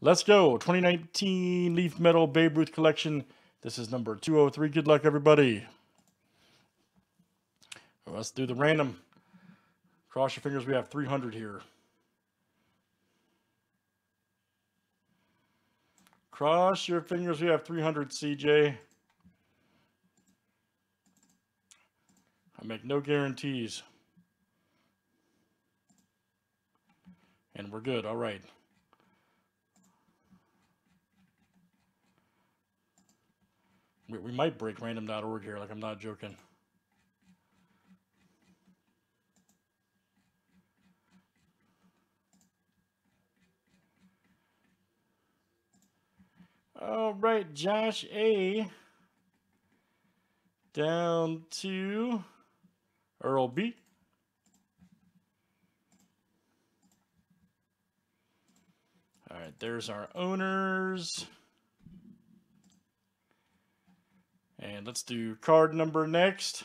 Let's go. 2019 Leaf Metal Babe Ruth Collection. This is number 203. Good luck, everybody. Let's do the random. Cross your fingers. We have 300 here. Cross your fingers. We have 300, CJ. I make no guarantees. And we're good. All right. We, might break random.org here. Like, I'm not joking. All right, Josh A. Down to Earl B. All right, there's our owners. And let's do card number next.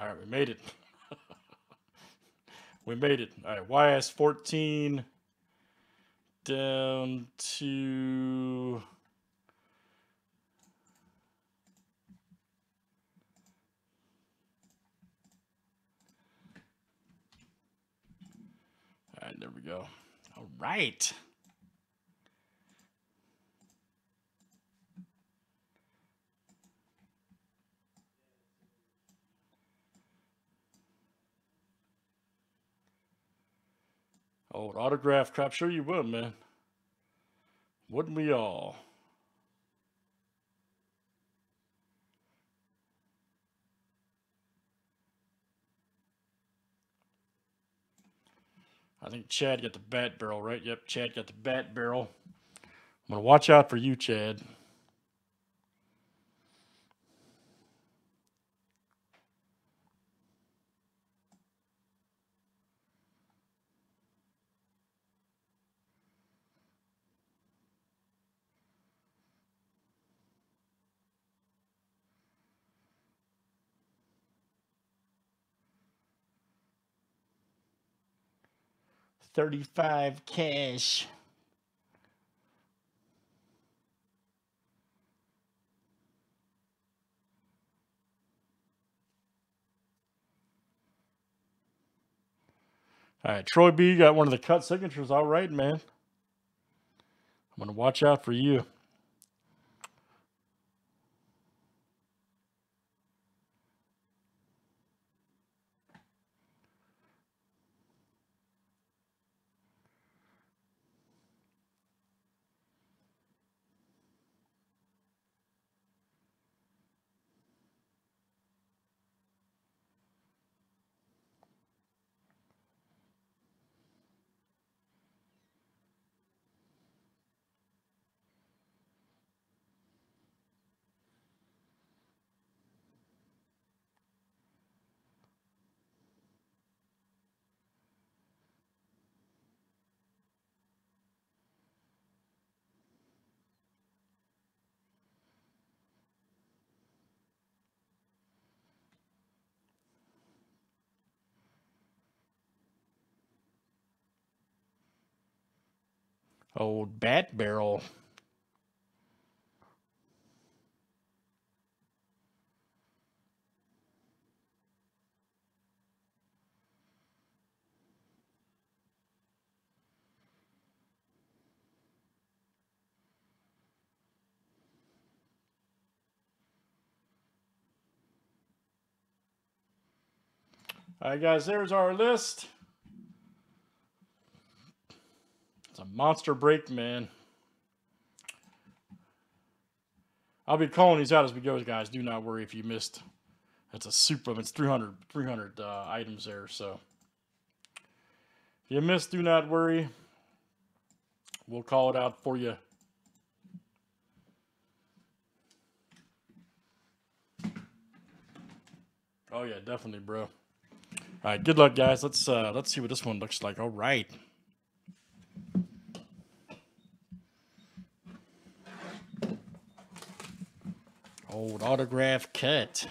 All right, we made it. we made it. All right, YS 14 down to. All right, there we go. All right. Old autograph crap. Sure you would, man. Wouldn't we all? I think Chad got the bat barrel, right? Yep, Chad got the bat barrel. I'm going to watch out for you, Chad. 35 cash. All right, Troy B got one of the cut signatures. All right, man. I'm going to watch out for you. 'Old Bat Barrel'. All right, guys, there's our list. A monster break, man. I'll be calling these out as we go, guys. Do not worry if you missed That's a super. It's 300, 300 uh, items there. So if you missed, do not worry. We'll call it out for you. Oh yeah, definitely, bro. All right, good luck, guys. Let's uh let's see what this one looks like. All right. Old autograph cut.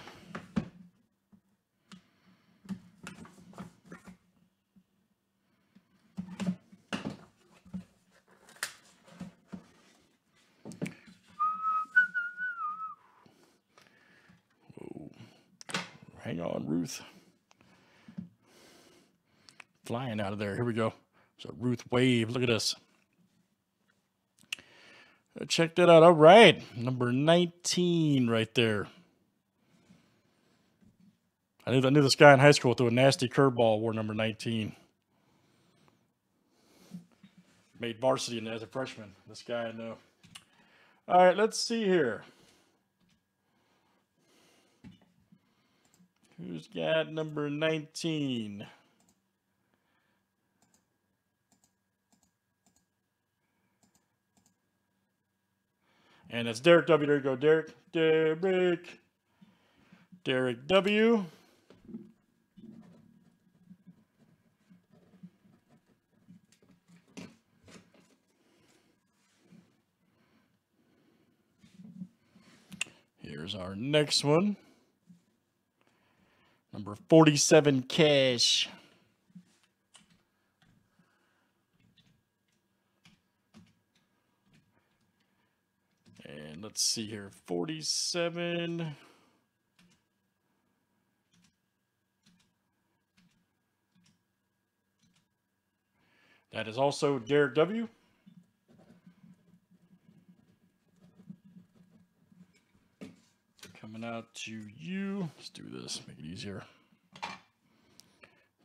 Hang on, Ruth. Flying out of there. Here we go. So Ruth Wave. Look at this. Check that out. All right. Number 19 right there. I knew, I knew this guy in high school threw a nasty curveball, wore number 19. Made varsity as a freshman. This guy I know. All right, let's see here. Who's got number 19? And it's Derek W. There you go, Derek. Derek. Derek W. Here's our next one. Number 47 cash. And let's see here 47. That is also Derek W. Coming out to you. Let's do this, make it easier.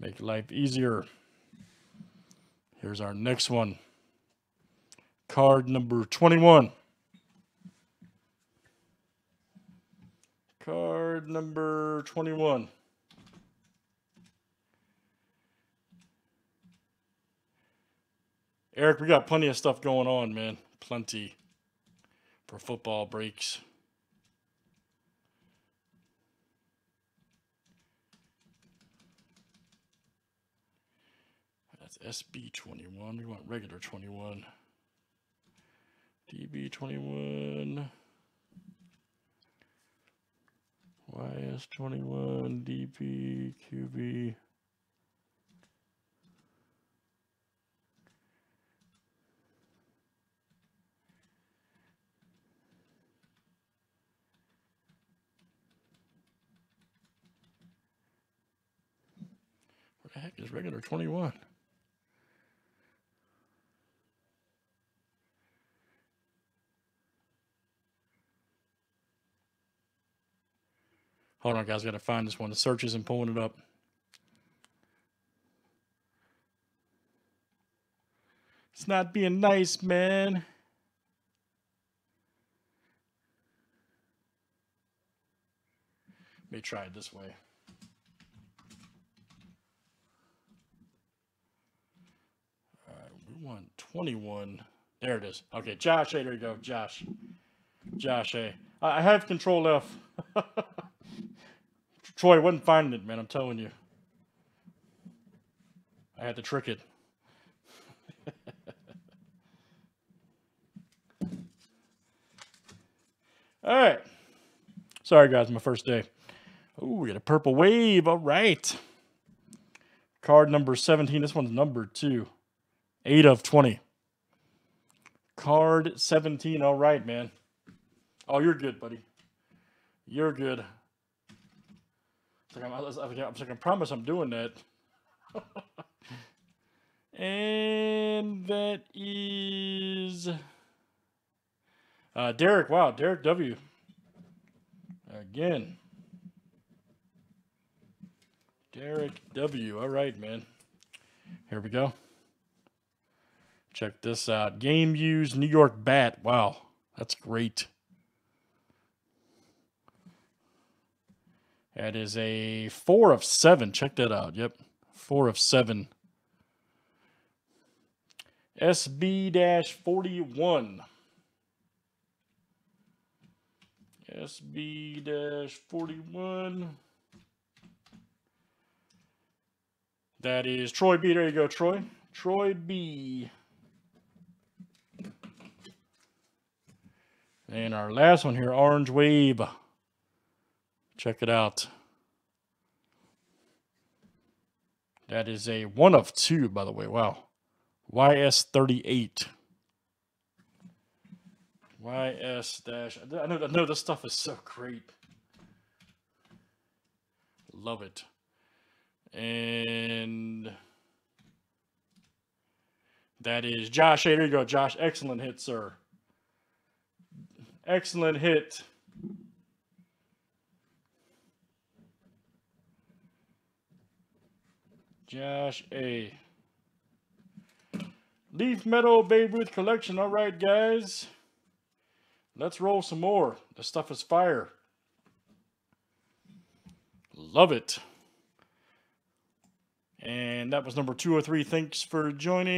Make life easier. Here's our next one. Card number 21. Card number 21. Eric, we got plenty of stuff going on, man. Plenty for football breaks. That's SB21. We want regular 21. DB21. YS21, DP, QB. What the heck is regular 21? Hold on, guys. Got to find this one. The search isn't pulling it up. It's not being nice, man. Let me try it this way. All right, we want 21. There it is. Okay, Josh A. There you go, Josh. Josh A. I have Control F. Troy wasn't finding it, man. I'm telling you. I had to trick it. All right. Sorry, guys. My first day. Oh, we got a purple wave. All right. Card number 17. This one's number two. 8 of 20. Card 17. All right, man. Oh, you're good, buddy. You're good. I'm, like, I promise I'm doing that. and that is uh, Derek. Wow, Derek W. Again. Derek W. All right, man. Here we go. Check this out. Game used New York Bat. Wow, that's great. That is a four of seven. Check that out. Yep. Four of seven. SB 41. SB 41. That is Troy B. There you go, Troy. Troy B. And our last one here, Orange Wave. Check it out. That is a one of two, by the way. Wow. YS38. YS dash. I know, I know this stuff is so great. Love it. And that is Josh. Hey, there you go, Josh. Excellent hit, sir. Excellent hit. Josh A. Leaf Metal Babe Ruth collection. All right, guys. Let's roll some more. The stuff is fire. Love it. And that was number 203. Thanks for joining.